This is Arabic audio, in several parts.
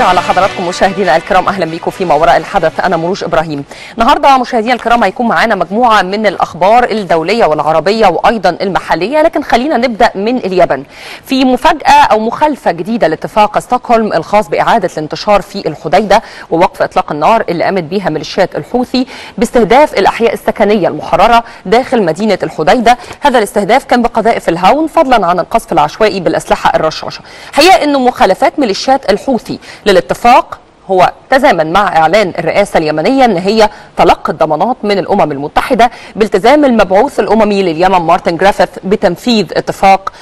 الخير على حضراتكم مشاهدينا الكرام. أهلا بكم في ما وراء الحدث. أنا مروج إبراهيم. النهارده مشاهدينا الكرام هيكون معانا مجموعة من الأخبار الدولية والعربية وأيضا المحلية. لكن خلينا نبدأ من اليمن. في مفاجأة أو مخالفة جديدة لاتفاق ستوكهولم الخاص بإعادة الانتشار في الحديدة ووقف إطلاق النار اللي قامت بها ميليشيات الحوثي باستهداف الأحياء السكنية المحررة داخل مدينة الحديدة. هذا الاستهداف كان بقذائف الهاون فضلا عن القصف العشوائي بالأسلحة الرشاشه حقيقة إنه مخالفات ميليشيات الحوثي للاتفاق هو تزامن مع إعلان الرئاسة اليمنية إن هي تلقت ضمانات من الأمم المتحدة بالتزام المبعوث الأممي لليمن مارتن جرافيث بتنفيذ اتفاق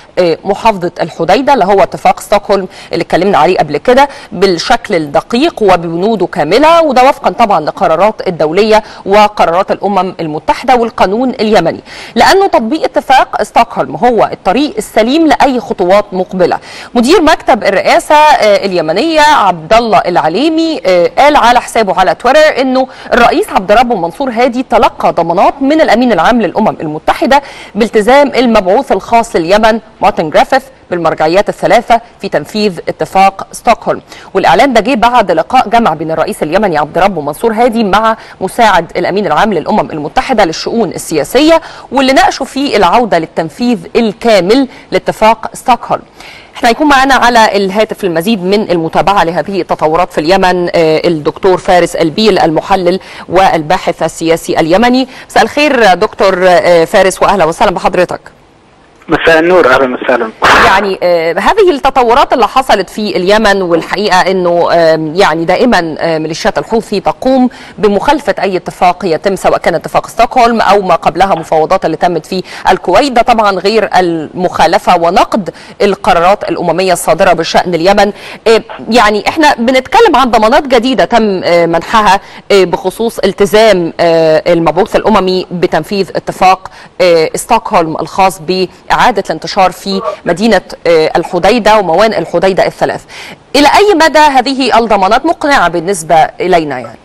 محافظة الحديدة اللي هو اتفاق ستوكهولم اللي اتكلمنا عليه قبل كده بالشكل الدقيق وببنوده كاملة وده وفقا طبعا لقرارات الدولية وقرارات الأمم المتحدة والقانون اليمني. لأنه تطبيق اتفاق ستوكهولم هو الطريق السليم لأي خطوات مقبلة. مدير مكتب الرئاسة اليمنية عبد الله العليمي قال على حسابه على تويتر إنه الرئيس عبد ربه منصور هادي تلقى ضمانات من الأمين العام للأمم المتحدة بالتزام المبعوث الخاص لليمن مارتن جرافيث بالمرجعيات الثلاثة في تنفيذ اتفاق ستوكهولم. والإعلان ده جه بعد لقاء جمع بين الرئيس اليمني عبد ربه منصور هادي مع مساعد الأمين العام للأمم المتحدة للشؤون السياسية واللي ناقشوا فيه العودة للتنفيذ الكامل لاتفاق ستوكهولم. إحنا هيكون معانا على الهاتف المزيد من المتابعة لهذه التطورات في اليمن الدكتور فارس البيل المحلل والباحث السياسي اليمني. مساء الخير دكتور فارس وأهلا وسهلا بحضرتك. مساء النور أهلا وسهلا. يعني آه هذه التطورات اللي حصلت في اليمن والحقيقة إنه آه يعني دائما آه ميليشيات الحوثي تقوم بمخالفة أي اتفاق يتم سواء كان اتفاق ستوكهولم أو ما قبلها مفاوضات اللي تمت في الكويت. ده طبعا غير المخالفة ونقد القرارات الأممية الصادرة بشأن اليمن. يعني إحنا بنتكلم عن ضمانات جديدة تم منحها بخصوص التزام المبعوث الأممي بتنفيذ اتفاق ستوكهولم الخاص ب إعادة الانتشار في مدينة الحديدة وموان الحديدة الثلاث. إلى أي مدى هذه الضمانات مقنعة بالنسبة إلينا يعني؟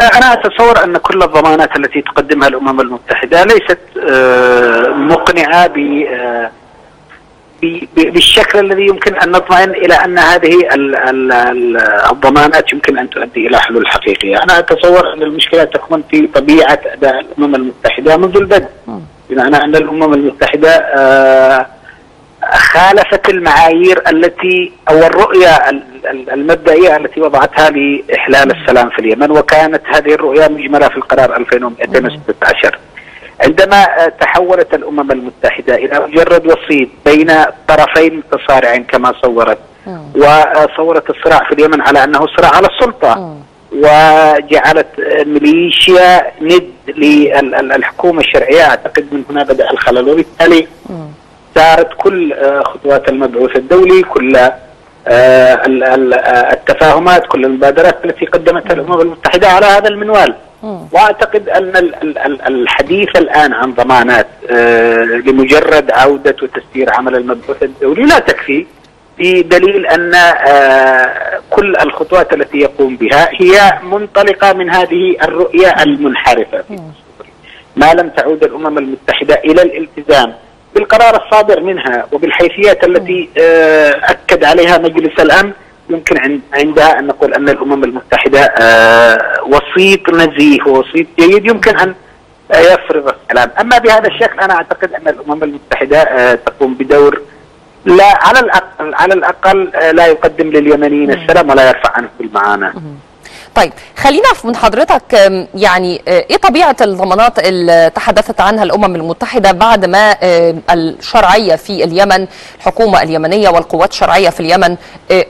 أنا أتصور أن كل الضمانات التي تقدمها الأمم المتحدة ليست مقنعة بالشكل الذي يمكن أن نطمئن إلى أن هذه الضمانات يمكن أن تؤدي إلى حلول حقيقية. أنا أتصور أن المشكلة تكمن في طبيعة أداء الأمم المتحدة منذ البدء. بمعنى أن الأمم المتحدة آه خالفت المعايير التي أو الرؤية المبدئية التي وضعتها لإحلال السلام في اليمن وكانت هذه الرؤية مجملة في القرار 2216 عندما تحولت الأمم المتحدة إلى مجرد وسيط بين طرفين متصارعين كما صورت وصورت الصراع في اليمن على أنه صراع على السلطة. وجعلت ميليشيا ند للحكومة الشرعية. أعتقد من هنا بدأ الخلل. وبالتالي سارت كل خطوات المبعوث الدولي كل التفاهمات كل المبادرات التي قدمتها الأمم المتحدة على هذا المنوال. وأعتقد أن الحديث الآن عن ضمانات لمجرد عودة وتسيير عمل المبعوث الدولي لا تكفي. بدليل أن كل الخطوات التي يقوم بها هي منطلقة من هذه الرؤية المنحرفة ما لم تعود الأمم المتحدة إلى الالتزام بالقرار الصادر منها وبالحيثيات التي أكد عليها مجلس الأمن. يمكن عندها أن نقول أن الأمم المتحدة وسيط نزيه ووسيط جيد يمكن أن يفرض السلام، أما بهذا الشكل أنا أعتقد أن الأمم المتحدة تقوم بدور لا على الاقل على الأقل لا يقدم لليمنيين السلام ولا يرفع عنهم المعاناه. طيب خلينا نعرف من حضرتك يعني إيه طبيعة الضمانات اللي تحدثت عنها الأمم المتحدة بعد ما الشرعية في اليمن الحكومة اليمنية والقوات الشرعية في اليمن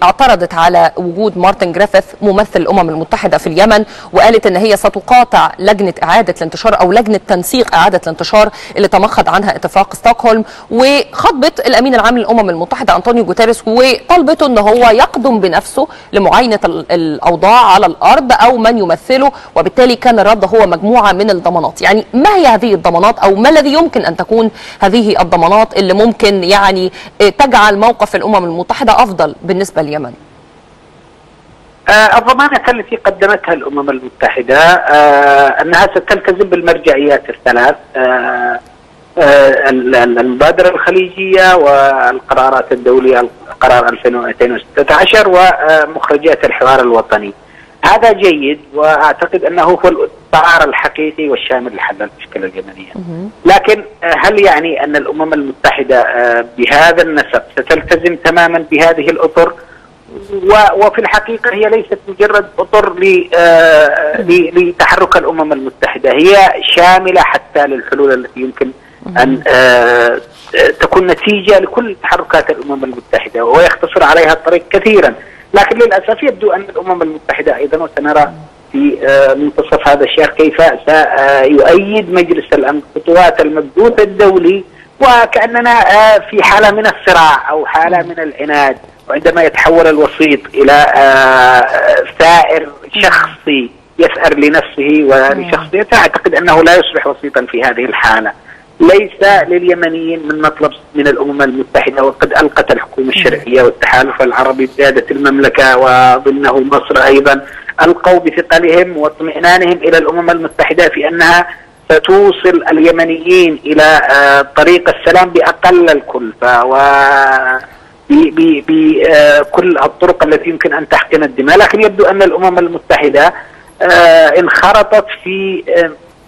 اعترضت على وجود مارتن جريفيث ممثل الأمم المتحدة في اليمن وقالت إن هي ستقاطع لجنة إعادة الانتشار أو لجنة تنسيق إعادة الانتشار اللي تمخض عنها اتفاق ستوكهولم. وخاطبت الأمين العام للأمم المتحدة أنطونيو جوتيريس وطلبته إن هو يقدم بنفسه لمعاينة الأوضاع على الأرض. الأرض أو من يمثله وبالتالي كان الرد هو مجموعة من الضمانات. يعني ما هي هذه الضمانات؟ أو ما الذي يمكن أن تكون هذه الضمانات اللي ممكن يعني تجعل موقف الأمم المتحدة أفضل بالنسبة لليمن آه الضمانات التي قدمتها الأمم المتحدة آه أنها ستلتزم بالمرجعيات الثلاث آه المبادرة الخليجية والقرارات الدولية قرار 2216 ومخرجات الحوار الوطني. هذا جيد وأعتقد أنه هو القرار الحقيقي والشامل لحل المشكلة اليمنية. لكن هل يعني أن الأمم المتحدة بهذا النسق ستلتزم تماما بهذه الأطر؟ وفي الحقيقة هي ليست مجرد أطر لتحرك الأمم المتحدة، هي شاملة حتى للحلول التي يمكن أن تكون نتيجة لكل تحركات الأمم المتحدة ويختصر عليها الطريق كثيرا. لكن للأسف يبدو أن الأمم المتحدة أيضا وسنرى في منتصف هذا الشهر كيف سيؤيد مجلس الأمن خطوات المبعوث الدولي وكأننا في حالة من الصراع أو حالة من العناد وعندما يتحول الوسيط إلى ثائر شخصي يثأر لنفسه ولشخصيته أعتقد أنه لا يصبح وسيطا في هذه الحالة. ليس لليمنيين من مطلب من الأمم المتحدة وقد ألقت الحكومة الشرعية والتحالف العربي بقياده المملكة وضمنه مصر أيضا. ألقوا بثقلهم واطمئنانهم إلى الأمم المتحدة في أنها ستوصل اليمنيين إلى طريق السلام بأقل الكلفه و بكل الطرق التي يمكن أن تحقن الدماء، لكن يبدو أن الأمم المتحدة انخرطت في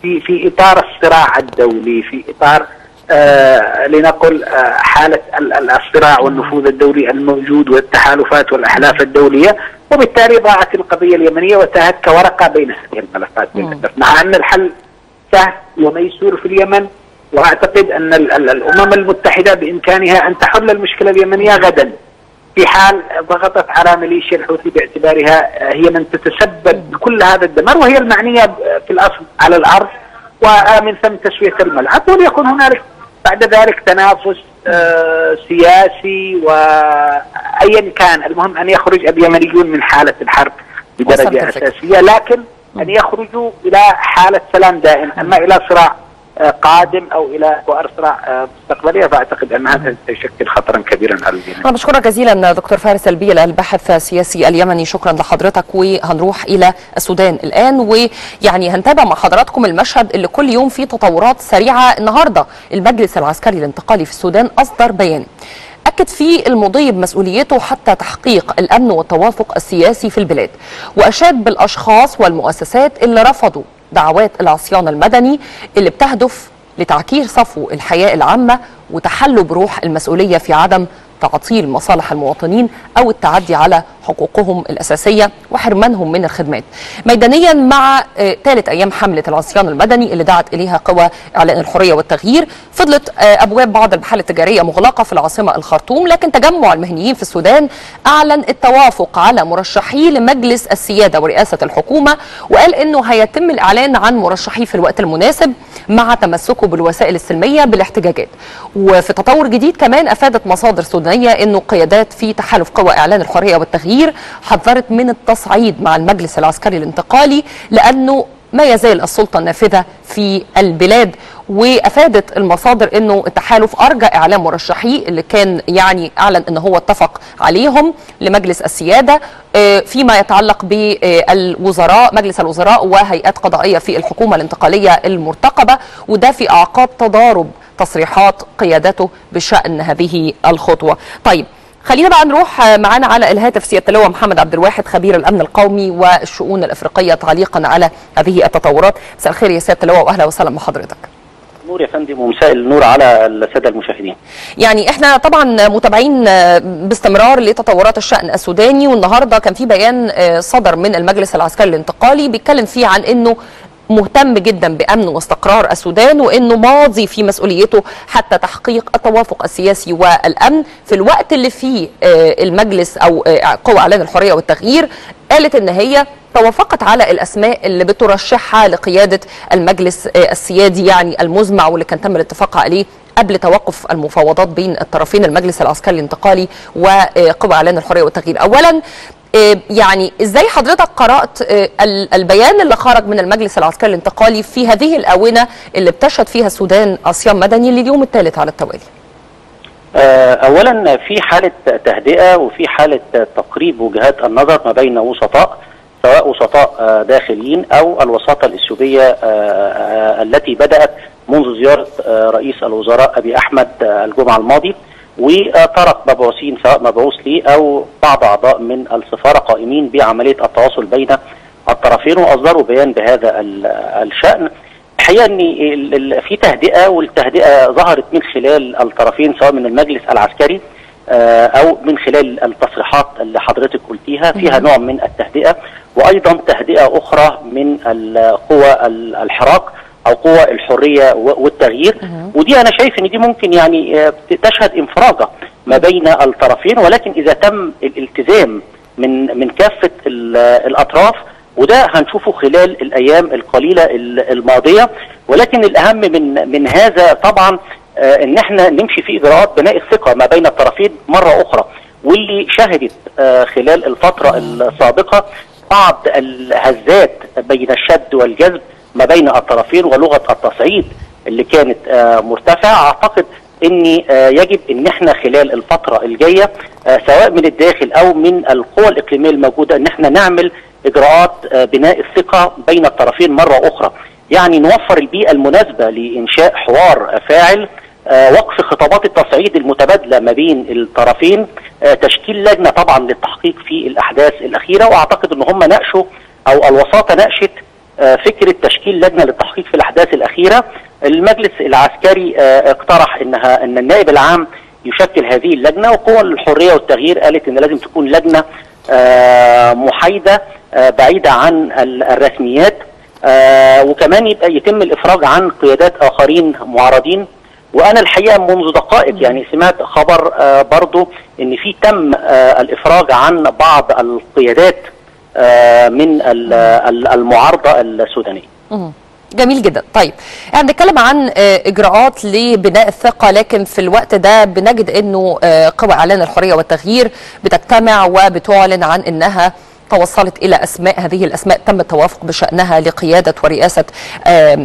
في في إطار الصراع الدولي في إطار آه لنقل آه حالة الصراع والنفوذ الدولي الموجود والتحالفات والأحلاف الدولية. وبالتالي ضاعت القضية اليمنية وتاهت كورقة بين هذه الملفات مع أن الحل سهل وميسور في اليمن وأعتقد أن الأمم المتحدة بإمكانها أن تحل المشكلة اليمنية غدا. في حال ضغطت على ميليشيا الحوثي باعتبارها هي من تتسبب بكل هذا الدمار وهي المعنية في الأصل على الأرض ومن ثم تسوية الملعب وليكن هنالك بعد ذلك تنافس آه سياسي وايا كان. المهم أن يخرج اليمنيون من حالة الحرب بدرجة أساسية لكن أن يخرجوا إلى حالة سلام دائم. أما إلى صراع قادم أو إلى واسرع مستقبلية فأعتقد أن هذا سيشكل خطرا كبيرا على اليمن. أنا بشكرك جزيلا دكتور فارس البيل الباحث السياسي اليمني. شكرا لحضرتك وهنروح إلى السودان الآن. ويعني هنتابع مع حضراتكم المشهد اللي كل يوم فيه تطورات سريعة. النهارده المجلس العسكري الانتقالي في السودان أصدر بيان أكد فيه المضي بمسؤوليته حتى تحقيق الأمن والتوافق السياسي في البلاد وأشاد بالأشخاص والمؤسسات اللي رفضوا دعوات العصيان المدني اللي بتهدف لتعكير صفو الحياة العامة وتحلوا بروح المسؤولية في عدم تعطيل مصالح المواطنين أو التعدي على حقوقهم الأساسية وحرمانهم من الخدمات. ميدانيا مع ثالث أيام حملة العصيان المدني اللي دعت إليها قوى إعلان الحرية والتغيير فضلت أبواب بعض المحال التجارية مغلقة في العاصمة الخرطوم لكن تجمع المهنيين في السودان أعلن التوافق على مرشحي لمجلس السيادة ورئاسة الحكومة وقال أنه هيتم الإعلان عن مرشحيه في الوقت المناسب مع تمسكه بالوسائل السلمية بالاحتجاجات. وفي تطور جديد كمان أفادت مصادر سودانية أنه قيادات في تحالف قوى إعلان الحرية والتغيير حذرت من التصعيد مع المجلس العسكري الانتقالي لأنه ما يزال السلطة النافذة في البلاد وأفادت المصادر إنه التحالف أرجى اعلان مرشحيه اللي كان يعني أعلن إن هو اتفق عليهم لمجلس السيادة فيما يتعلق بالوزراء مجلس الوزراء وهيئات قضائية في الحكومة الانتقالية المرتقبة وده في أعقاب تضارب تصريحات قيادته بشأن هذه الخطوة. طيب خلينا بقى نروح معانا على الهاتف سيادة اللواء محمد عبد الواحد خبير الأمن القومي والشؤون الأفريقية تعليقا على هذه التطورات مساء الخير يا سيادة اللواء واهلا وسهلا بحضرتك نور يا فندم ومساء النور على السادة المشاهدين. يعني إحنا طبعا متابعين باستمرار لتطورات الشأن السوداني والنهاردة كان في بيان صدر من المجلس العسكري الانتقالي بيتكلم فيه عن إنه مهتم جدا بأمن واستقرار السودان وإنه ماضي في مسؤوليته حتى تحقيق التوافق السياسي والأمن. في الوقت اللي فيه المجلس أو قوى إعلان الحرية والتغيير قالت إن هي توافقت على الأسماء اللي بترشحها لقيادة المجلس السيادي يعني المزمع واللي كان تم الاتفاق عليه قبل توقف المفاوضات بين الطرفين المجلس العسكري الانتقالي وقوى إعلان الحرية والتغيير. اولا يعني إزاي حضرتك قرأت البيان اللي خرج من المجلس العسكري الانتقالي في هذه الآونة اللي بتشهد فيها السودان عصيان مدني لليوم الثالث على التوالي؟ اولا في حالة تهدئة وفي حالة تقريب وجهات النظر ما بين وسطاء سواء وسطاء داخليين أو الوساطة الإثيوبية التي بدأت منذ زيارة رئيس الوزراء أبي أحمد الجمعة الماضي. وترك مبعوثين سواء مبعوث لي أو بعض أعضاء من السفارة قائمين بعملية التواصل بين الطرفين وأصدروا بيان بهذا الشأن. الحقيقة ان في تهدئة والتهدئة ظهرت من خلال الطرفين سواء من المجلس العسكري أو من خلال التصريحات اللي حضرتك قلتيها. فيها نوع من التهدئة وأيضا تهدئة أخرى من قوى الحراك. أو قوى الحرية والتغيير. ودي أنا شايف إن دي ممكن يعني تشهد إنفراجة ما بين الطرفين ولكن إذا تم الالتزام من من كافة الأطراف وده هنشوفه خلال الأيام القليلة الماضية. ولكن الأهم من من هذا طبعا إن إحنا نمشي في إجراءات بناء الثقة ما بين الطرفين مرة أخرى. واللي شهدت خلال الفترة السابقة بعض الهزات بين الشد والجذب ما بين الطرفين ولغة التصعيد اللي كانت مرتفعة. أعتقد ان يجب إن إحنا خلال الفترة الجاية سواء من الداخل أو من القوى الإقليمية الموجودة إن إحنا نعمل إجراءات بناء الثقة بين الطرفين مرة أخرى. يعني نوفر البيئة المناسبة لإنشاء حوار فاعل وقف خطابات التصعيد المتبادلة ما بين الطرفين تشكيل لجنة طبعا للتحقيق في الأحداث الأخيرة. وأعتقد إن هم ناقشوا أو الوساطة ناقشت فكره تشكيل لجنة للتحقيق في الأحداث الأخيرة. المجلس العسكري اقترح إنها إن النائب العام يشكل هذه اللجنة. وقوى الحرية والتغيير قالت إن لازم تكون لجنة محايدة بعيدة عن الرسميات. وكمان يبقى يتم الإفراج عن قيادات آخرين معارضين. وأنا الحقيقة منذ دقائق يعني سمعت خبر برضو إن في تم الإفراج عن بعض القيادات من المعارضة السودانية. جميل جدا طيب إحنا بنتكلم عن إجراءات لبناء الثقه لكن في الوقت ده بنجد إنه قوى إعلان الحرية والتغيير بتجتمع وبتعلن عن إنها توصلت إلى أسماء هذه الأسماء تم التوافق بشأنها لقيادة ورئاسة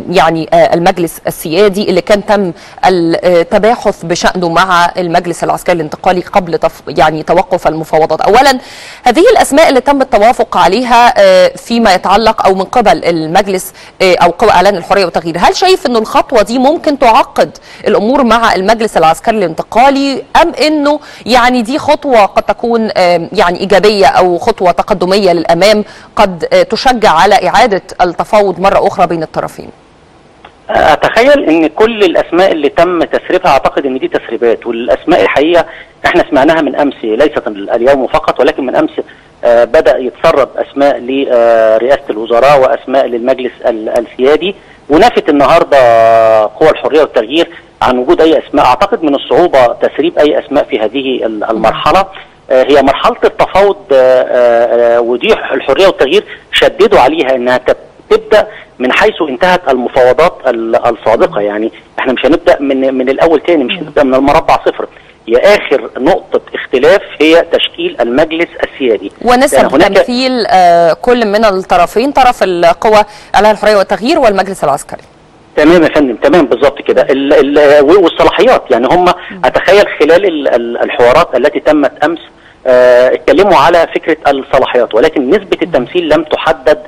يعني المجلس السيادي اللي كان تم التباحث بشأنه مع المجلس العسكري الانتقالي قبل يعني توقف المفاوضات. اولا هذه الأسماء اللي تم التوافق عليها فيما يتعلق أو من قبل المجلس أو قوى إعلان الحرية والتغيير، هل شايف إنه الخطوة دي ممكن تعقد الأمور مع المجلس العسكري الانتقالي أم إنه يعني دي خطوة قد تكون يعني إيجابية أو خطوة تقدمية الأممية للأمام قد تشجع على إعادة التفاوض مرة أخرى بين الطرفين. أتخيل أن كل الأسماء اللي تم تسريبها أعتقد أن دي تسريبات والأسماء الحقيقة إحنا سمعناها من أمس ليست اليوم فقط ولكن من أمس آه بدأ يتسرب أسماء لرئاسة الوزراء وأسماء للمجلس السيادي. ونفت النهاردة قوى الحرية والتغيير عن وجود أي أسماء. أعتقد من الصعوبة تسريب أي أسماء في هذه المرحلة. هي مرحلة التفاوض ودي الحرية والتغيير شددوا عليها إنها تبدأ من حيث انتهت المفاوضات السابقة. يعني إحنا مش هنبدأ من من الأول تاني مش هنبدأ من المربع صفر. هي آخر نقطة اختلاف هي تشكيل المجلس السيادي. ونسب تمثيل آه كل من الطرفين طرف القوى اعلان الحرية والتغيير والمجلس العسكري. تمام يا فندم تمام بالظبط كده. والصلاحيات يعني هم أتخيل خلال ال ال الحوارات التي تمت أمس اتكلموا آه على فكرة الصلاحيات ولكن نسبة التمثيل لم تحدد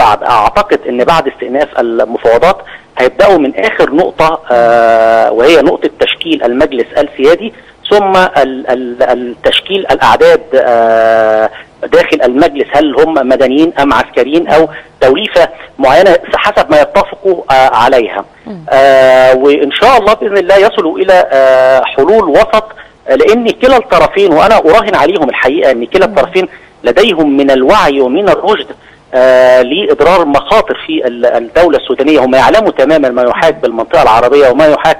بعد. أعتقد إن بعد استئناف المفاوضات هيبدأوا من آخر نقطة آه وهي نقطة تشكيل المجلس السيادي ثم ال ال التشكيل الأعداد آه داخل المجلس هل هم مدنيين أم عسكريين أو توليفة معينة حسب ما يتفقوا آه عليها. آه وإن شاء الله بإذن الله يصلوا إلى آه حلول وسط لأن كلا الطرفين وأنا أراهن عليهم الحقيقة إن كلا الطرفين لديهم من الوعي ومن الرشد آه لإضرار مخاطر في الدولة السودانية. هم يعلموا تماما ما يحاك بالمنطقة العربية وما يحاك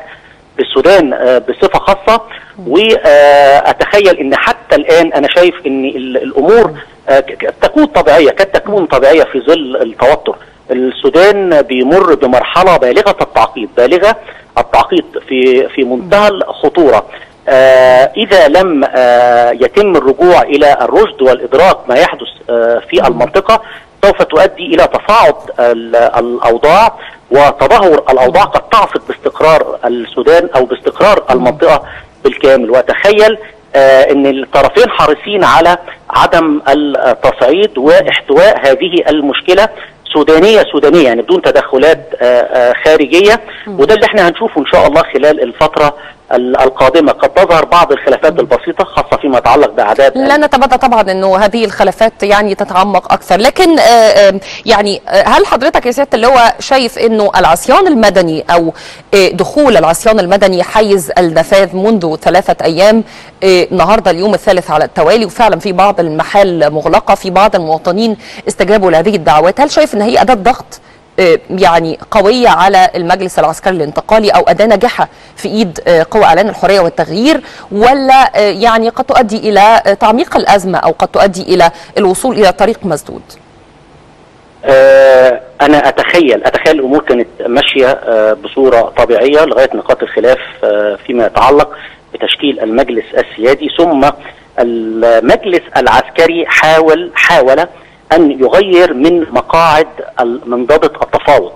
بالسودان آه بصفة خاصة. واتخيل إن حتى الآن أنا شايف إن الأمور آه تكون طبيعية قد تكون طبيعية في ظل التوتر. السودان بيمر بمرحلة بالغة التعقيد بالغة التعقيد في في منتهى الخطورة. آه إذا لم آه يتم الرجوع إلى الرشد والإدراك ما يحدث آه في المنطقة سوف تؤدي إلى تصاعد الأوضاع وتدهور الأوضاع قد تعصف باستقرار السودان أو باستقرار المنطقة بالكامل. وتخيل إن الطرفين حريصين على عدم التصعيد واحتواء هذه المشكلة سودانية سودانية يعني بدون تدخلات خارجية. وده اللي إحنا هنشوفه إن شاء الله خلال الفترة القادمة. قد تظهر بعض الخلافات البسيطة خاصة فيما يتعلق بأعداد لا نتبادى طبعا إنه هذه الخلافات يعني تتعمق أكثر. لكن يعني هل حضرتك يا سيادة اللواء شايف إنه العصيان المدني أو دخول العصيان المدني حيز النفاذ منذ ثلاثة أيام النهارده اليوم الثالث على التوالي وفعلا في بعض المحال مغلقة في بعض المواطنين استجابوا لهذه الدعوات هل شايف إن هي أداة ضغط؟ يعني قوية على المجلس العسكري الانتقالي أو أداة ناجحة في إيد قوى إعلان الحرية والتغيير ولا يعني قد تؤدي إلى تعميق الأزمة أو قد تؤدي إلى الوصول إلى طريق مسدود؟ آه أنا أتخيل أتخيل الأمور كانت ماشية آه بصورة طبيعية لغاية نقاط الخلاف آه فيما يتعلق بتشكيل المجلس السيادي ثم المجلس العسكري حاول حاول أن يغير من مقاعد من ضابط التفاوض.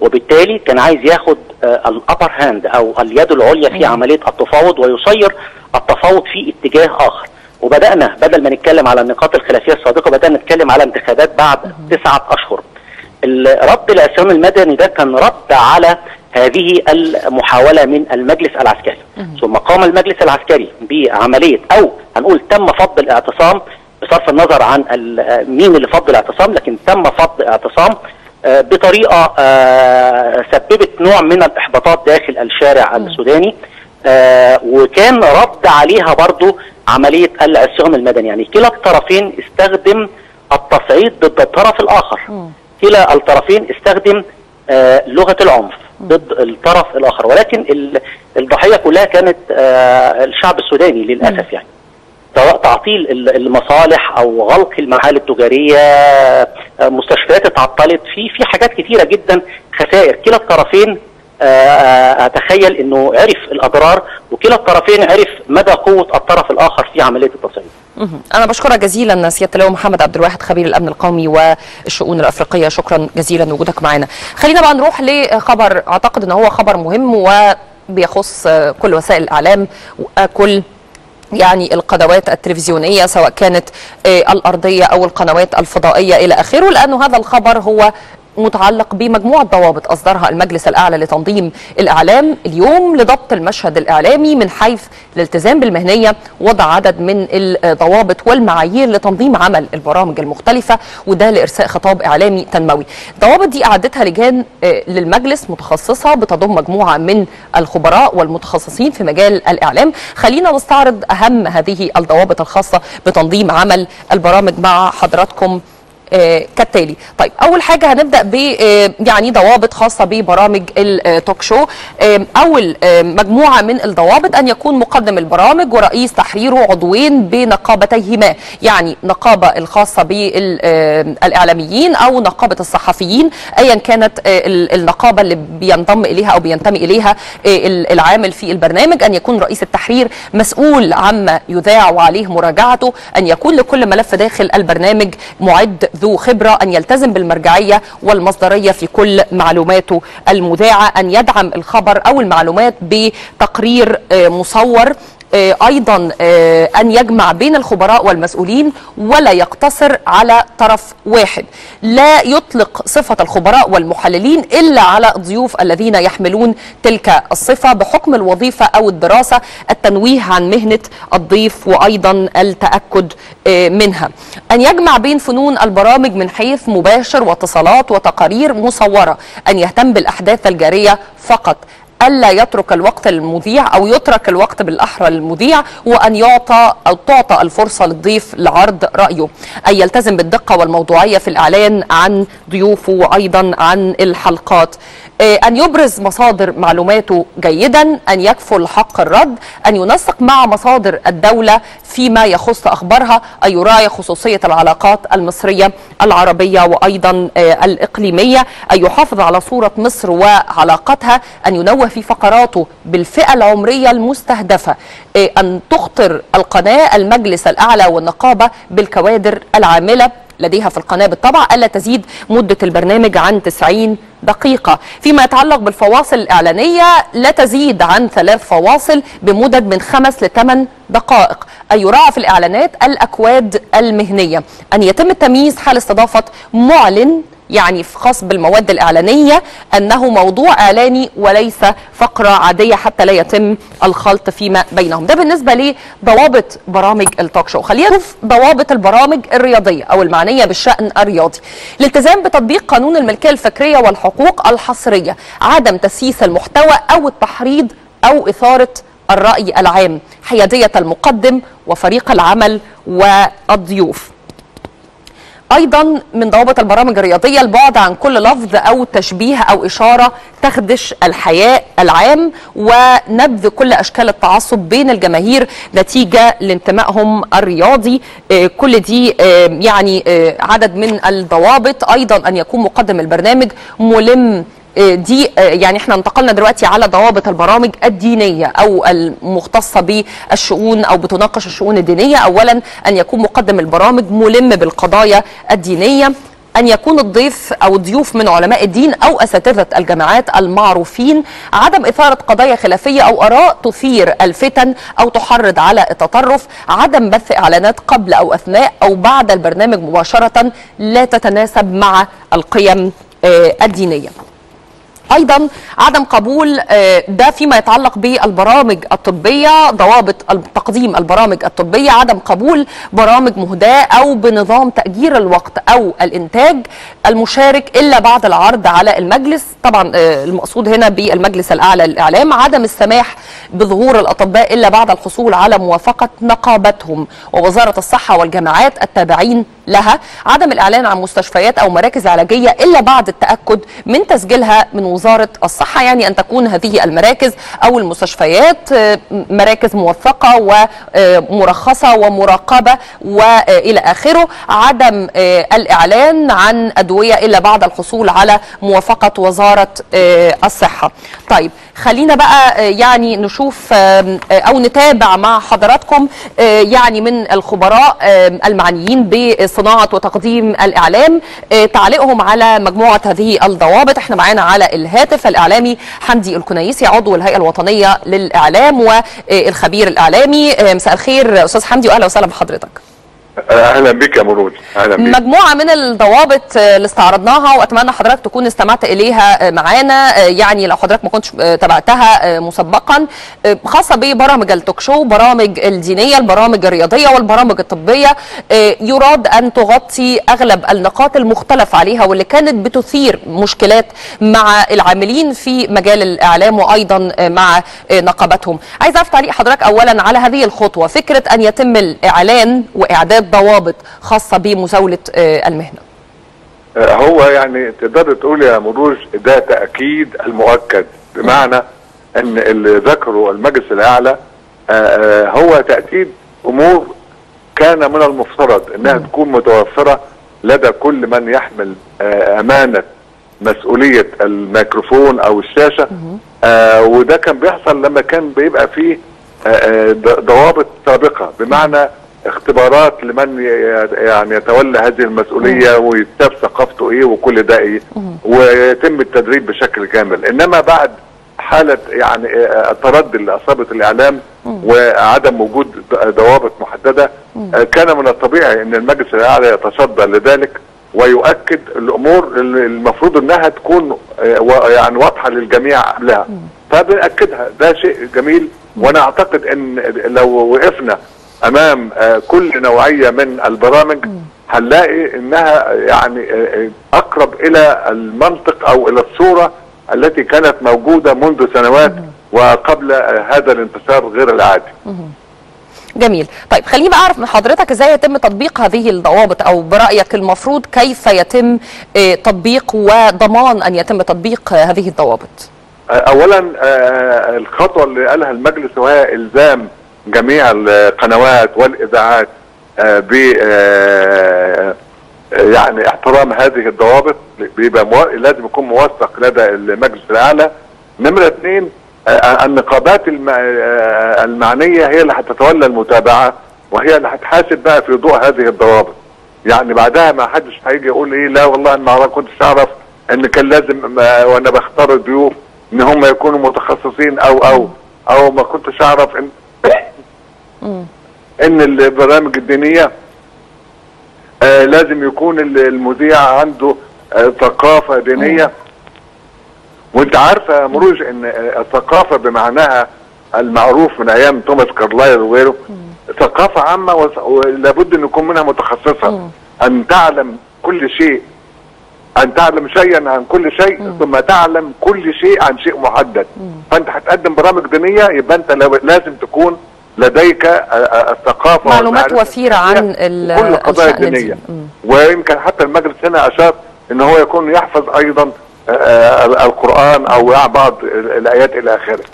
وبالتالي كان عايز ياخد ال upper hand أو اليد العليا في عملية التفاوض ويصير التفاوض في اتجاه آخر. وبدأنا بدل ما نتكلم على النقاط الخلافية السابقة بدأنا نتكلم على انتخابات بعد تسعة أشهر. رد العصيان المدني ده كان رد على هذه المحاولة من المجلس العسكري. ثم قام المجلس العسكري بعملية أو هنقول تم فض الإعتصام بصرف النظر عن مين اللي فض الاعتصام لكن تم فض اعتصام بطريقة سببت نوع من الإحباطات داخل الشارع السوداني وكان رد عليها برضو عملية العصيان المدني. يعني كلا الطرفين استخدم التصعيد ضد الطرف الآخر. كلا الطرفين استخدم لغة العنف ضد الطرف الآخر. ولكن الضحية كلها كانت الشعب السوداني للأسف يعني. تعطيل المصالح أو غلق المحال التجارية مستشفيات اتعطلت في في حاجات كثيره جدا خسائر كلا الطرفين أتخيل إنه عرف الأضرار وكلا الطرفين عرف مدى قوة الطرف الآخر في عملية التصعيد. أنا بشكرك جزيلا سيادة اللواء محمد عبد الواحد خبير الأمن القومي والشؤون الأفريقية شكرا جزيلا وجودك معنا. خلينا بقى نروح لخبر أعتقد إن هو خبر مهم وبيخص كل وسائل الإعلام وكل يعني القنوات التلفزيونية سواء كانت الأرضية أو القنوات الفضائية إلى آخره. لأنه هذا الخبر هو متعلق بمجموعة ضوابط أصدرها المجلس الأعلى لتنظيم الإعلام اليوم لضبط المشهد الإعلامي من حيث الالتزام بالمهنية وضع عدد من الضوابط والمعايير لتنظيم عمل البرامج المختلفة وده لإرساء خطاب إعلامي تنموي. الضوابط دي أعدتها لجان للمجلس متخصصة بتضم مجموعة من الخبراء والمتخصصين في مجال الإعلام. خلينا نستعرض أهم هذه الضوابط الخاصة بتنظيم عمل البرامج مع حضراتكم آه كالتالي. طيب أول حاجة هنبدأ ب آه يعني ضوابط خاصة ببرامج التوك شو آه أول مجموعة من الضوابط أن يكون مقدم البرامج ورئيس تحريره عضوين بنقابتيهما يعني نقابة الخاصة بالاعلاميين أو نقابة الصحفيين ايا كانت النقابة اللي بينضم إليها أو بينتمي إليها العامل في البرنامج أن يكون رئيس التحرير مسؤول عما يذاع وعليه مراجعته أن يكون لكل ملف داخل البرنامج معد ذو خبرة أن يلتزم بالمرجعية والمصدرية في كل معلوماته. المذاعة أن يدعم الخبر أو المعلومات بتقرير مصور أيضا أن يجمع بين الخبراء والمسؤولين ولا يقتصر على طرف واحد. لا يطلق صفة الخبراء والمحللين إلا على الضيوف الذين يحملون تلك الصفة بحكم الوظيفة أو الدراسة التنويه عن مهنة الضيف وأيضا التأكد منها. أن يجمع بين فنون البرامج من حيث مباشر واتصالات وتقارير مصورة. أن يهتم بالأحداث الجارية فقط. ألا يترك الوقت للمذيع أو يترك الوقت بالأحرى للمذيع وأن يعطى أو تعطى الفرصة للضيف لعرض رأيه. ان يلتزم بالدقة والموضوعية في الإعلان عن ضيوفه وأيضا عن الحلقات. أن يبرز مصادر معلوماته جيدا أن يكفل حق الرد أن ينسق مع مصادر الدولة فيما يخص أخبارها أن يراعي خصوصية العلاقات المصرية العربية وأيضا الإقليمية أن يحافظ على صورة مصر وعلاقتها أن ينوه في فقراته بالفئة العمرية المستهدفة أن تخطر القناة المجلس الأعلى والنقابة بالكوادر العاملة لديها في القناة بالطبع ألا تزيد مدة البرنامج عن 90 دقيقة. فيما يتعلق بالفواصل الإعلانية لا تزيد عن ثلاث فواصل بمدد من خمس لثمان دقائق. أن يراعى في الإعلانات الأكواد المهنية. أن يتم التمييز حال استضافة معلن يعني في خاص بالمواد الإعلانية أنه موضوع اعلاني وليس فقرة عادية حتى لا يتم الخلط فيما بينهم. ده بالنسبة لضوابط برامج التوك شو خلينا نشوف ضوابط البرامج الرياضية أو المعنية بالشأن الرياضي. الالتزام بتطبيق قانون الملكية الفكرية والحقوق الحصرية عدم تسييس المحتوى أو التحريض أو إثارة الرأي العام حيادية المقدم وفريق العمل والضيوف. أيضا من ضوابط البرامج الرياضية البعد عن كل لفظ أو تشبيه أو إشارة تخدش الحياء العام ونبذ كل أشكال التعصب بين الجماهير نتيجة لانتمائهم الرياضي. آه، كل دي آه، يعني آه، عدد من الضوابط. أيضا أن يكون مقدم البرنامج ملم دي آه، يعني إحنا انتقلنا دلوقتي على ضوابط البرامج الدينية أو المختصة بالشؤون أو بتناقش الشؤون الدينية. اولا أن يكون مقدم البرامج ملم بالقضايا الدينية. أن يكون الضيف أو الضيوف من علماء الدين أو أساتذة الجامعات المعروفين. عدم إثارة قضايا خلافية أو آراء تثير الفتن أو تحرض على التطرف. عدم بث إعلانات قبل أو أثناء أو بعد البرنامج مباشرة لا تتناسب مع القيم آه، الدينية. أيضا عدم قبول آه، ده فيما يتعلق بالبرامج الطبية ضوابط تقديم البرامج الطبية عدم قبول برامج مهداة أو بنظام تأجير الوقت أو الإنتاج المشارك إلا بعد العرض على المجلس. طبعا آه، المقصود هنا بالمجلس الأعلى للإعلام عدم السماح بظهور الأطباء إلا بعد الحصول على موافقة نقابتهم. ووزارة الصحة والجامعات التابعين لها عدم الإعلان عن مستشفيات أو مراكز علاجية إلا بعد التأكد من تسجيلها من وزارة الصحة يعني أن تكون هذه المراكز أو المستشفيات آه، مراكز موثقه ومرخصه ومراقبة والى آخره. عدم آه، الإعلان عن أدوية إلا بعد الحصول على موافقة وزارة آه، الصحة. طيب خلينا بقى آه، يعني نشوف آه، أو نتابع مع حضراتكم آه، يعني من الخبراء المعنيين بصناعة وتقديم الإعلام تعليقهم على مجموعة هذه الضوابط. إحنا معانا على الهاتف الإعلامي حمدي الكنيسي عضو الهيئة الوطنية للإعلام والخبير الإعلامي مساء الخير أستاذ حمدي وأهلا وسهلا بحضرتك. أهلا بك يا مرود أهلا بك. مجموعة من الضوابط آه، اللي استعرضناها وأتمنى حضرتك تكون استمعت إليها آه، معانا. آه، يعني لو حضرتك ما كنتش تابعتها مسبقا خاصة ببرامج التوك شو برامج الدينية البرامج الرياضية والبرامج الطبية آه، يراد أن تغطي أغلب النقاط المختلف عليها واللي كانت بتثير مشكلات مع العاملين في مجال الإعلام وأيضا مع نقابتهم عايز أعرف تعليق حضرتك اولا على هذه الخطوة. فكرة أن يتم الإعلان وإعداد ضوابط خاصة بمزاولة آه، المهنة. آه، هو يعني تقدر تقول يا مروج ده تأكيد المؤكد بمعنى إن اللي ذكره المجلس الأعلى آه، هو تأكيد أمور كان من المفترض إنها تكون متوفرة لدى كل من يحمل أمانة مسؤولية الميكروفون أو الشاشة. آه وده كان بيحصل لما كان بيبقى فيه آه، ضوابط سابقة بمعنى اختبارات لمن يعني يتولى هذه المسؤولية ويتساب ثقافته إيه وكل ده إيه ويتم التدريب بشكل كامل. إنما بعد حالة يعني التردي اللي أصابت الإعلام وعدم وجود ضوابط محددة آه، كان من الطبيعي إن المجلس الاعلى يتصدى لذلك ويؤكد الأمور اللي المفروض إنها تكون آه، يعني واضحة للجميع قبلها فبنأكدها. ده شيء جميل وأنا أعتقد إن لو وقفنا أمام آه، كل نوعية من البرامج هنلاقي إنها يعني آه، آه، أقرب إلى المنطق أو إلى الصورة التي كانت موجودة منذ سنوات وقبل هذا الانتشار غير العادي. جميل. طيب خليني بقى أعرف من حضرتك إزاي يتم تطبيق هذه الضوابط أو برأيك المفروض كيف يتم تطبيق وضمان أن يتم تطبيق هذه الضوابط؟ اولا الخطوة اللي قالها المجلس وهي إلزام جميع القنوات والإذاعات آه، ب آه، يعني احترام هذه الضوابط بيبقى. لازم يكون موثق لدى المجلس الأعلى نمرة اثنين آه، النقابات الم... المعنية هي اللي هتتولى المتابعة وهي اللي هتحاسب بقى في ضوء هذه الضوابط يعني بعدها ما حدش هيجي يقول إيه لا والله ما كنتش أعرف إن كان لازم وأنا بختار الضيوف إن هم يكونوا متخصصين أو أو أو ما كنتش أعرف إن إن البرامج الدينية آه لازم يكون ال- المذيع عنده آه، ثقافة دينية. وأنت عارفه يا مروج إن آه، الثقافة بمعناها المعروف من أيام توماس كارلايل وغيره. ثقافة عامة ولابد إن يكون منها متخصصة. أن تعلم كل شيء أن تعلم شيئا عن كل شيء ثم تعلم كل شيء عن شيء محدد. فأنت هتقدم برامج دينية يبقى أنت لازم تكون لديك الثقافة معلومات وفيرة عن وكل القضايا الدينية. ويمكن حتى المجلس هنا أشار إن هو يكون يحفظ أيضا آه، آه، القرآن أو بعض ال- الآيات إلى آخره.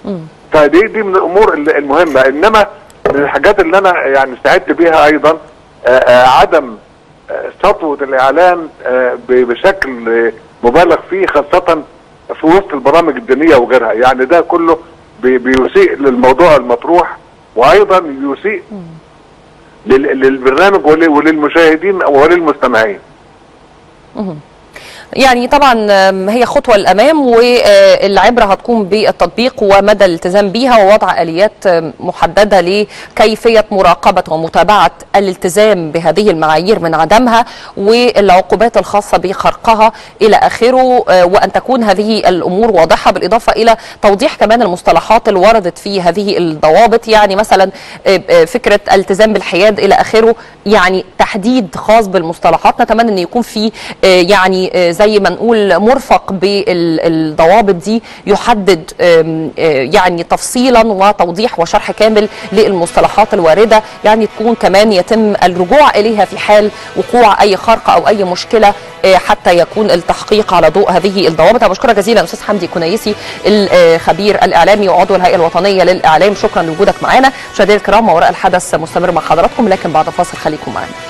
فدي دي من الأمور ال- المهمة. إنما من الحاجات اللي أنا يعني سعدت بيها أيضا آه، عدم سطوة الاعلام بشكل مبالغ فيه خاصة في وسط البرامج الدينية وغيرها. يعني ده كله بي- بيسيء للموضوع المطروح. وأيضا يسيء لل- للبرنامج ول- وللمشاهدين وللمستمعين. يعني طبعا هي خطوة للأمام والعبرة هتكون بالتطبيق ومدى الالتزام بيها ووضع آليات محددة لكيفية مراقبة ومتابعة الالتزام بهذه المعايير من عدمها والعقوبات الخاصة بخرقها إلى آخره آه، وأن تكون هذه الأمور واضحة بالإضافة إلى توضيح كمان المصطلحات اللي وردت في هذه الضوابط يعني مثلا آه، آه، فكرة التزام بالحياد إلى آخره يعني تحديد خاص بالمصطلحات. نتمنى أن يكون في يعني زي ما نقول مرفق بالضوابط دي يحدد آه، يعني تفصيلا وتوضيح وشرح كامل للمصطلحات الواردة. يعني تكون كمان يتم الرجوع إليها في حال وقوع أي خرق أو أي مشكلة آه، حتى يكون التحقيق على ضوء هذه الضوابط. أنا بشكرك جزيلا أستاذ حمدي كنيسي الخبير الإعلامي وعضو الهيئة الوطنية للإعلام. شكرا لوجودك معنا. مشاهدينا الكرام وراء الحدث مستمر مع حضراتكم لكن بعد فاصل خليكم معنا.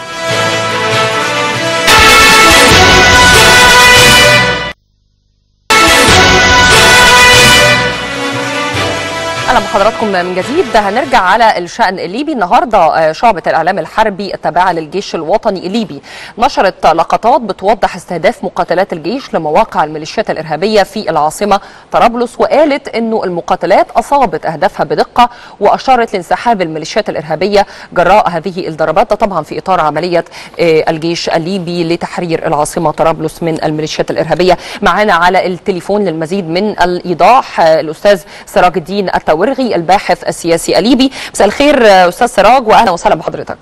أهلا بحضراتكم من جديد. هنرجع على الشأن الليبي. النهارده آه، شعبة الإعلام الحربي التابعة للجيش الوطني الليبي. نشرت لقطات بتوضح استهداف مقاتلات الجيش لمواقع الميليشيات الإرهابية في العاصمة طرابلس وقالت إنه المقاتلات أصابت أهدافها بدقة وأشارت لانسحاب الميليشيات الإرهابية جراء هذه الضربات. ده طبعا في إطار عملية آه، الجيش الليبي لتحرير العاصمة طرابلس من الميليشيات الإرهابية. معانا على التليفون للمزيد من الإيضاح آه، الأستاذ سراج الدين التورغي الباحث السياسي الليبي مساء الخير آه، أستاذ سراج وأهلا وسهلا بحضرتك.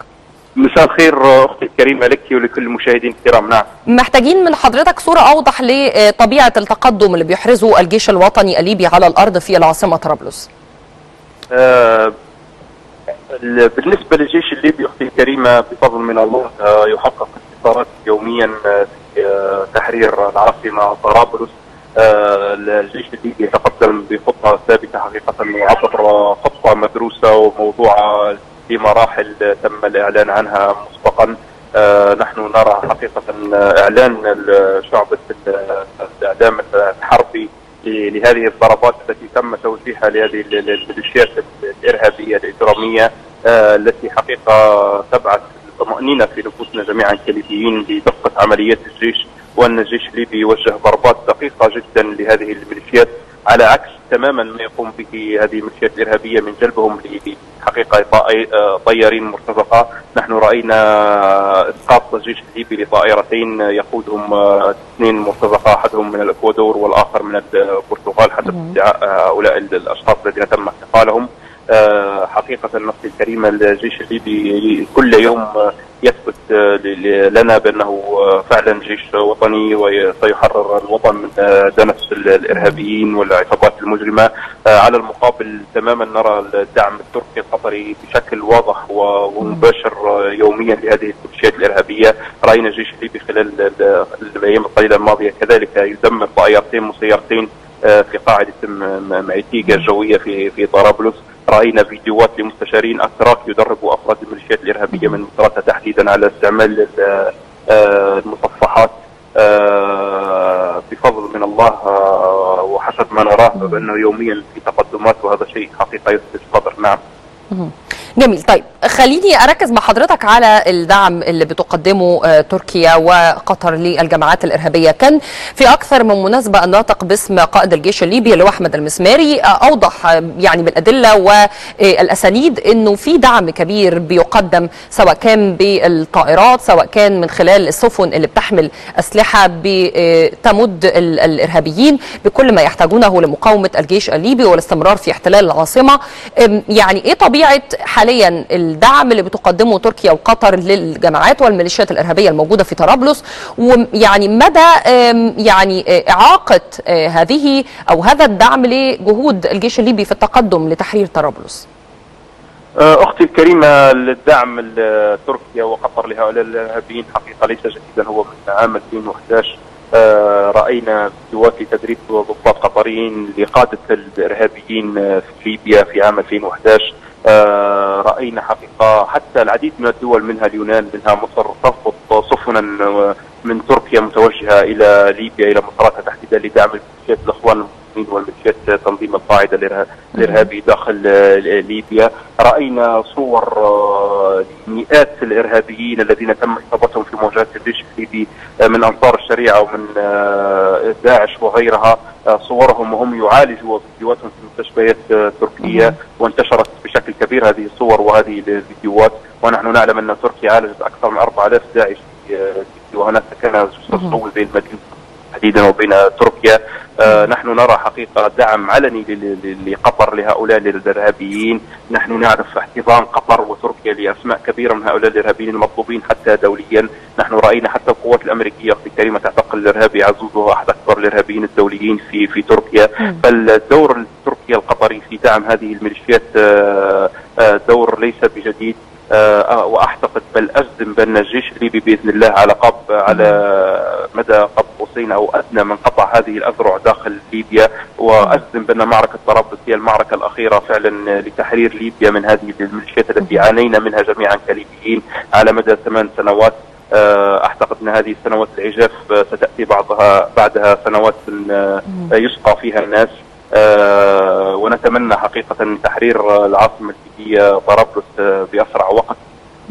مساء الخير أختي الكريمة لك ولكل المشاهدين الكرام نعم محتاجين من حضرتك صورة أوضح لطبيعة التقدم اللي بيحرزه الجيش الوطني الليبي على الأرض في العاصمة طرابلس. آه ال- بالنسبة للجيش الليبي أختي الكريمة بفضل من الله آه يحقق انتصارات يوميا آه، في آه، تحرير العاصمة طرابلس. آه الجيش الليبي يتقدم بخطة ثابتة حقيقة وعبر خطة مدروسة وموضوعه بمراحل تم الإعلان عنها مسبقا. آه نحن نرى حقيقة إعلان ال- شعبه ال- الإعلام الحربي لهذه الضربات التي تم توجيهها لهذه ال- ال- الميليشيات الإرهابية الإجرامية آه، التي حقيقة تبعث الطمانينه في نفوسنا جميعا كليبيين بدقه عمليات الجيش. وأن الجيش الليبي يوجه ضربات دقيقة جدا لهذه الميليشيات على عكس تماما ما يقوم به هذه الميليشيات الإرهابية من جلبهم آه، طيارين مرتزقة، نحن رأينا إسقاط الجيش الليبي لطائرتين يقودهم آه، اثنين مرتزقة أحدهم من الإكوادور والآخر من البرتغال حسب ادعاء هؤلاء الأشخاص الذين تم اعتقالهم. آه، حقيقة نفسي الكريمة الجيش الليبي كل يوم يثبت آه، لنا بأنه آه، فعلا جيش وطني وسيحرر الوطن من دنس ال- الإرهابيين والعصابات المجرمة. على المقابل تماما نرى الدعم التركي القطري بشكل واضح ومباشر يوميا لهذه الميليشيات الإرهابية. رأينا الجيش الليبي خلال ال- ال- الأيام القليلة الماضية كذلك يدمر طائرتين مسيرتين في قاعدة م- معيتيجا الجوية في في طرابلس. رأينا فيديوهات لمستشارين أتراك يدربوا أفراد الميليشيات الإرهابية من مصراتها تحديدا على استعمال ال- آه، المصفحات آه، بفضل من الله آه، وحسب ما نراه بانه يوميا في تقدمات وهذا شيء حقيقة يثبت الصدر نعم. جميل. طيب خليني أركز مع حضرتك على الدعم اللي بتقدمه آه، تركيا وقطر للجماعات الإرهابية. كان في أكثر من مناسبة الناطق باسم قائد الجيش الليبي اللي هو أحمد المسماري. آه، أوضح آه، يعني بالادله والاسانيد إنه في دعم كبير بيقدم سواء كان بالطائرات سواء كان من خلال السفن اللي بتحمل أسلحة بتمد ال- الإرهابيين بكل ما يحتاجونه لمقاومة الجيش الليبي والاستمرار في احتلال العاصمة. يعني إيه طبيعة حاليا الدعم اللي بتقدمه تركيا وقطر للجماعات والميليشيات الإرهابية الموجودة في طرابلس ويعني مدى يعني آه، إعاقة آه، هذه أو هذا الدعم لجهود الجيش الليبي في التقدم لتحرير طرابلس. آه، أختي الكريمة الدعم ال- تركيا وقطر لهؤلاء الإرهابيين حقيقة ليس جديدا هو من عام 2011 آه، رأينا فيديوهات لتدريب ضباط قطريين لقادة الإرهابيين في ليبيا في عام 2011 آه، رأينا حقيقة حتى العديد من الدول منها اليونان منها مصر ترفض سفنا آه، من تركيا متوجهة إلى ليبيا إلى مصراتها تحديدا لدعم الأخوان المسلمين والميليشيات تنظيم القاعدة الإرهابي داخل آه، ليبيا. رأينا صور آه، مئات الإرهابيين الذين تم إصابتهم في مواجهه الجيش الليبي آه، من أنصار الشريعة ومن داعش وغيرها. صورهم وهم يعالجوا وفيديوهاتهم في مستشفيات تركية. وانتشرت بشكل كبير هذه الصور وهذه الفيديوهات. ونحن نعلم أن تركيا عالجت أكثر من 4000 داعش في وهناك كان تصوي بين المدينة. تحديدا وبين تركيا آه نحن نرى حقيقة دعم علني لقطر لهؤلاء الإرهابيين. نحن نعرف احتضان قطر وتركيا لأسماء كبيرة من هؤلاء الإرهابيين المطلوبين حتى دوليا. نحن رأينا حتى القوات الأمريكية أختي الكريمة تعتقل الإرهابي عزوز وهو أحد أكبر الإرهابيين الدوليين في في تركيا. فالدور التركي القطري في دعم هذه الميليشيات آه، آه، دور ليس بجديد. وأعتقد بل أجزم بأن الجيش الليبي بإذن الله على قب على مدى قب قوسين أو أدنى من قطع هذه الأذرع داخل ليبيا. وأجزم بأن معركة طرابلس هي المعركة الأخيرة فعلا لتحرير ليبيا من هذه الميليشيات التي عانينا منها جميعا كليبيين على مدى ثمان سنوات. آه، أعتقد أن هذه السنوات العجاف آه، ستأتي بعضها بعدها سنوات آه، يسقى فيها الناس. آه، ونتمنى حقيقة تحرير آه، العاصمة الليبية طرابلس آه، بأسرع وقت.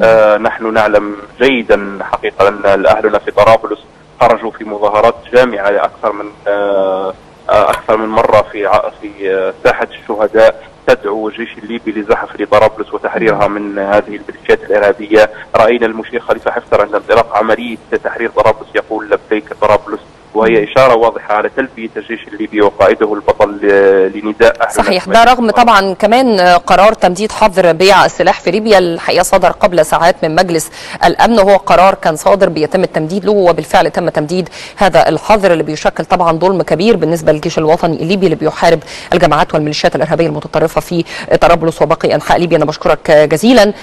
آه، نحن نعلم جيدا حقيقة أن أهلنا في طرابلس خرجوا في مظاهرات جامعة أكثر من آه، آه، أكثر من مرة في في آه، ساحة الشهداء. تدعو الجيش الليبي لزحف لطرابلس وتحريرها من هذه الميليشيات الإرهابية. رأينا المشير خليفة حفتر عند انطلاق عملية تحرير طرابلس يقول لبيك طرابلس. وهي إشارة واضحة على تلبية الجيش الليبي وقائده البطل آه، لنداء أهلنا صحيح ده رغم طبعا كمان قرار تمديد حظر بيع السلاح في ليبيا الحقيقة صدر قبل ساعات من مجلس الأمن وهو قرار كان صادر بيتم التمديد له وبالفعل تم تمديد هذا الحظر اللي بيشكل طبعا ظلم كبير بالنسبة للجيش الوطني الليبي اللي بيحارب الجماعات والميليشيات الإرهابية المتطرفة في طرابلس وباقي أنحاء ليبيا. أنا بشكرك جزيلا آه،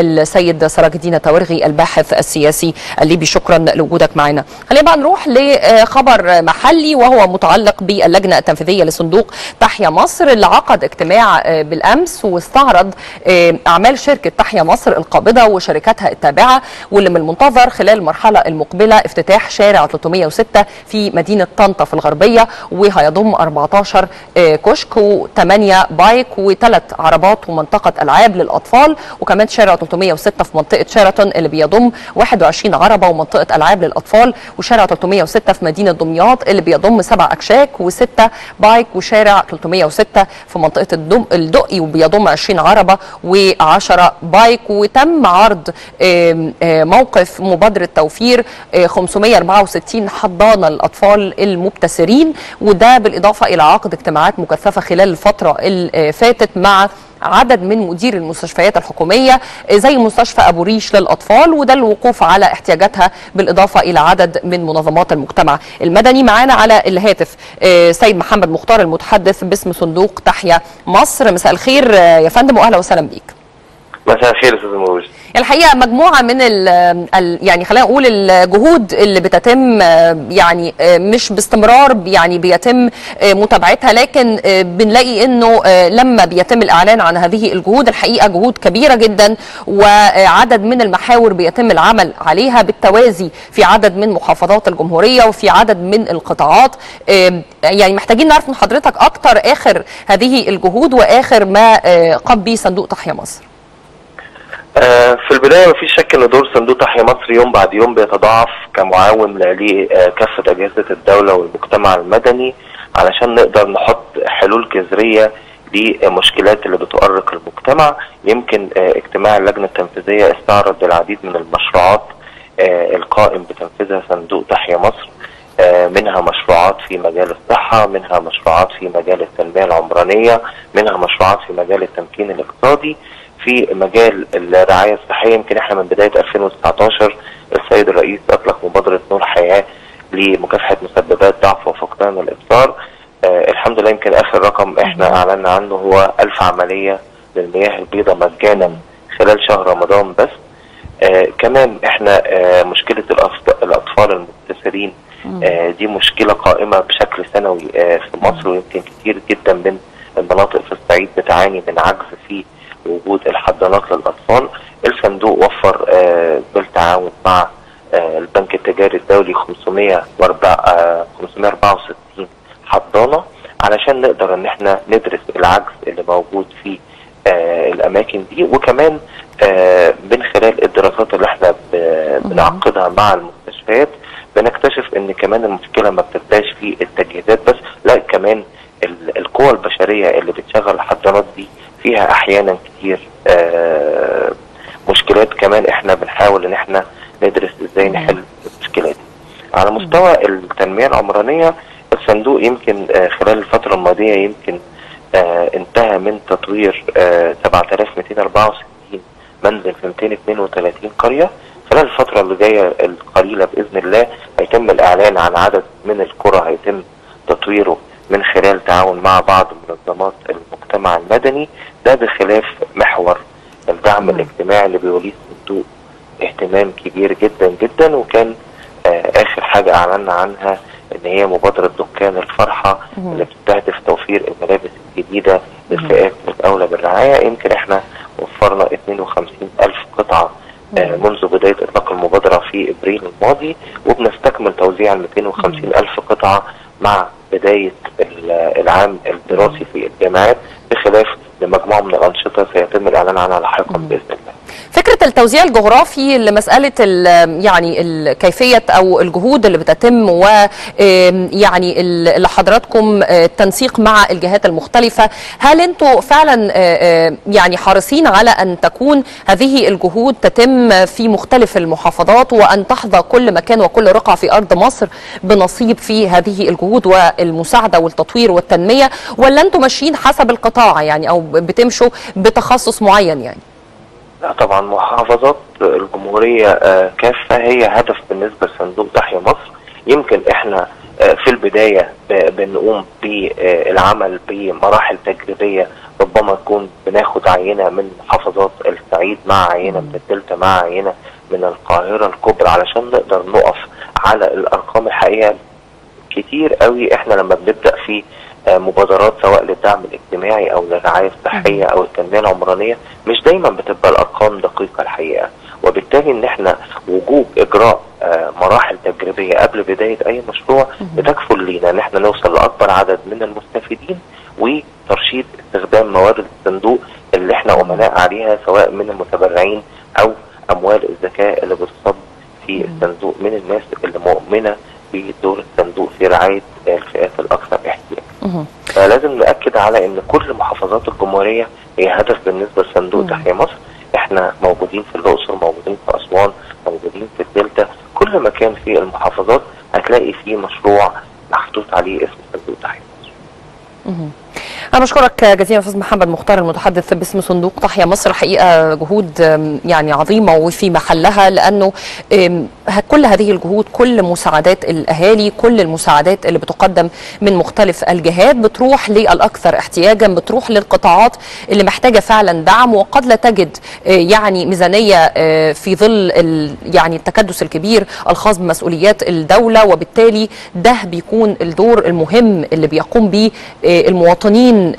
السيد سراج الدين التوارغي الباحث السياسي الليبي. شكرا لوجودك معنا. خلينا بقى نروح لخبر محلي وهو متعلق باللجنة التنفيذية لصندوق تحيا مصر. اللي عقد اجتماع آه، بالأمس واستعرض آه، أعمال شركة تحيا مصر القابضة وشركاتها التابعة. واللي من المنتظر خلال المرحلة المقبلة افتتاح شارع 306 في مدينة طنطا في الغربية وهيضم 14 آه، كشك و8 بايك وثلاث عربات ومنطقة ألعاب للأطفال. وكمان شارع 306 في منطقة شيراتون اللي بيضم 21 عربة ومنطقة ألعاب للأطفال. وشارع 306 في مدينة دمياط اللي بيضم سبع أكشاك وستة بايك وشارع 306 في منطقة الدم الدقي وبيضم 20 عربة و10 بايك. وتم عرض آه، موقف مبادرة توفير آه، 564 حضانة للأطفال المبتسرين. وده بالإضافة إلى عقد اجتماعات مكثفة خلال الفترة اللي فاتت مع عدد من مدير المستشفيات الحكومية زي مستشفى أبو ريش للأطفال وده الوقوف على احتياجاتها بالإضافة إلى عدد من منظمات المجتمع المدني. معانا على الهاتف آه، سيد محمد مختار المتحدث باسم صندوق تحيا مصر. مساء الخير آه، يا فندم وأهلا وسهلا بيك. مساء الخير أستاذ مروج. الحقيقة مجموعة من ال ال يعني خلينا نقول الجهود اللي بتتم آه، يعني آه، مش باستمرار يعني بيتم آه، متابعتها لكن بنلاقي إنه لما بيتم الإعلان عن هذه الجهود الحقيقة جهود كبيرة جدا وعدد من المحاور بيتم العمل عليها بالتوازي في عدد من محافظات الجمهورية وفي عدد من القطاعات. يعني محتاجين نعرف من حضرتك أكتر آخر هذه الجهود وآخر ما قام به صندوق تحيا مصر. في البداية مفيش شك إن دور صندوق تحيا مصر يوم بعد يوم بيتضاعف كمعاون لكافة أجهزة الدولة والمجتمع المدني علشان نقدر نحط حلول جذرية لمشكلات اللي بتؤرق المجتمع. يمكن آه، اجتماع اللجنة التنفيذية استعرض العديد من المشروعات آه، القائم بتنفيذها صندوق تحيا مصر آه، منها مشروعات في مجال الصحة منها مشروعات في مجال التنمية العمرانية منها مشروعات في مجال التمكين الاقتصادي. في مجال الرعاية الصحية. يمكن إحنا من بداية 2019 السيد الرئيس أطلق مبادرة نور حياة لمكافحة مسببات ضعف وفقدان الإبصار. آه الحمد لله يمكن آخر رقم إحنا أعلنا عنه هو ألف عملية للمياه البيضاء مجانا خلال شهر رمضان بس. آه كمان إحنا آه مشكلة الأطف- الأطفال المبتسرين آه دي مشكلة قائمة بشكل سنوي آه في مصر ويمكن كتير جدا من المناطق في الصعيد بتعاني من عجز وجود الحضانات للأطفال الصندوق وفر آه بالتعاون مع آه البنك التجاري الدولي 504 آه 564 حضانة علشان نقدر إن إحنا ندرس العجز اللي موجود في الأماكن دي. وكمان من خلال الدراسات اللي إحنا بنعقدها مع المستشفيات بنكتشف إن كمان المشكلة ما بتبقاش في التجهيزات بس لا كمان ال- القوى البشرية اللي بتشغل الحضانات دي فيها أحيانا كتير آه مشكلات كمان إحنا بنحاول إن إحنا ندرس إزاي نحل المشكلات دي. على مستوى التنمية العمرانية الصندوق يمكن آه خلال الفترة الماضية يمكن آه انتهى من تطوير آه 7264 منزل في 232 قرية. خلال الفترة اللي جاية القليلة بإذن الله هيتم الإعلان عن عدد من القرى هيتم تطويره من خلال تعاون مع بعض منظمات المجتمع المدني ده بخلاف محور. الدعم الاجتماعي اللي بيوليه الصندوق اهتمام كبير جدا جدا وكان آه آخر حاجة أعلنا عنها إن هي مبادرة دكان الفرحة اللي بتستهدف توفير الملابس الجديدة للفئات الأولى بالرعاية. يمكن إحنا وفرنا 52 ألف قطعة آه منذ بداية إطلاق المبادرة في إبريل الماضي وبنستكمل توزيع ال 250 ألف قطعة مع بداية ال- العام الدراسي في الجامعات. بخلاف لمجموعة من الأنشطة سيتم الإعلان عنها لاحقا بإذن الله. فكرة التوزيع الجغرافي لمسألة ال- يعني ال- كيفية أو الجهود اللي بتتم و يعني ال- اللي حضراتكم آه، التنسيق مع الجهات المختلفة هل أنتوا فعلا آه، آه، يعني حريصين على أن تكون هذه الجهود تتم في مختلف المحافظات وأن تحظى كل مكان وكل رقعة في أرض مصر بنصيب في هذه الجهود والمساعدة والتطوير والتنمية ولا أنتوا ماشيين حسب القطاع يعني أو بتمشوا بتخصص معين يعني؟ لا طبعا محافظات الجمهورية آه، كافة. هي هدف بالنسبة لصندوق تحيا مصر. يمكن إحنا آه، في البداية بنقوم بالعمل بمراحل تجريبية. ربما تكون بناخد عينة من محافظات الصعيد مع عينة من الدلتا مع عينة من القاهرة الكبرى علشان نقدر نقف على الأرقام الحقيقية. كتير قوي إحنا لما بنبدأ في مبادرات سواء للدعم الاجتماعي أو للرعايه الصحيه أو التنمية العمرانية مش دايما بتبقى الأرقام دقيقة الحقيقة. وبالتالي إن إحنا وجوب إجراء آه، مراحل تجريبية قبل بداية أي مشروع بتكفل لينا إن إحنا نوصل لأكبر عدد من المستفيدين وترشيد استخدام موارد الصندوق اللي إحنا أمناء عليها سواء من المتبرعين أو أموال الزكاه اللي بتصب في الصندوق من الناس اللي مؤمنة بدور الصندوق في رعاية الفئات الأكثر احتياجا. فلازم نأكد على إن كل محافظات الجمهورية هي هدف بالنسبة لصندوق تحيا مصر. إحنا موجودين في الأقصر موجودين في أسوان موجودين في الدلتا. كل مكان في المحافظات هتلاقي فيه مشروع محطوط عليه اسم صندوق تحيا مصر. أنا بشكرك جزيلا أستاذ محمد مختار المتحدث باسم صندوق تحيا مصر. حقيقة جهود يعني عظيمة وفي محلها لأنه أم، ه- كل هذه الجهود كل مساعدات الأهالي كل المساعدات اللي بتقدم من مختلف الجهات بتروح للأكثر احتياجا بتروح للقطاعات اللي محتاجة فعلا دعم وقد لا تجد آه، يعني ميزانية آه، في ظل يعني التكدس الكبير الخاص بمسؤوليات الدولة. وبالتالي ده بيكون الدور المهم اللي بيقوم به آه، المواطنين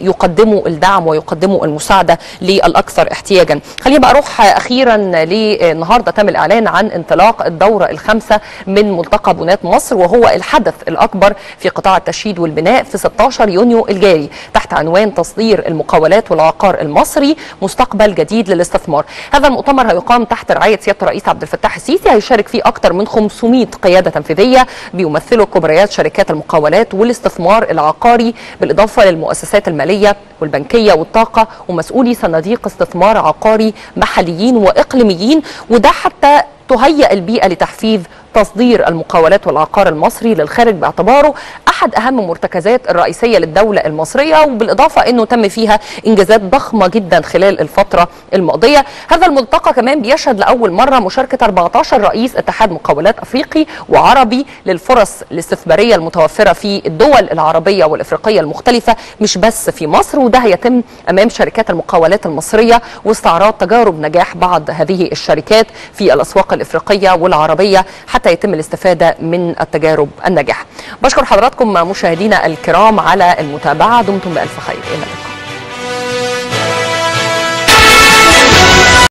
ليقدموا الدعم ويقدموا المساعدة للأكثر احتياجا. خليني بقى أروح أخيرا للنهارده تم الإعلان عن انطلاق الدورة الخامسة من ملتقى بنات مصر وهو الحدث الأكبر في قطاع التشييد والبناء في 16 يونيو الجاري تحت عنوان تصدير المقاولات والعقار المصري مستقبل جديد للاستثمار. هذا المؤتمر هيقام تحت رعاية سيادة الرئيس عبد الفتاح السيسي هيشارك فيه أكثر من 500 قيادة تنفيذية بيمثلوا كبريات شركات المقاولات والاستثمار العقاري بالإضافة للمؤسسات المالية والبنكية والطاقة ومسؤولي صناديق استثمار عقاري محليين وإقليميين وده حتى تهيئ البيئة لتحفيز تصدير المقاولات والعقار المصري للخارج باعتباره أحد أهم مرتكزات الرئيسية للدولة المصرية وبالإضافة إنه تم فيها إنجازات ضخمة جدا خلال الفترة الماضية. هذا الملتقى كمان بيشهد لأول مرة مشاركة 14 رئيس اتحاد مقاولات أفريقي وعربي للفرص الاستثمارية المتوفرة في الدول العربية والإفريقية المختلفة مش بس في مصر وده هيتم أمام شركات المقاولات المصرية واستعراض تجارب نجاح بعض هذه الشركات في الأسواق الإفريقية والعربية. حتى يتم الاستفادة من التجارب الناجحة. بشكر حضراتكم مشاهدينا الكرام على المتابعة دمتم بألف خير إلى اللقاء.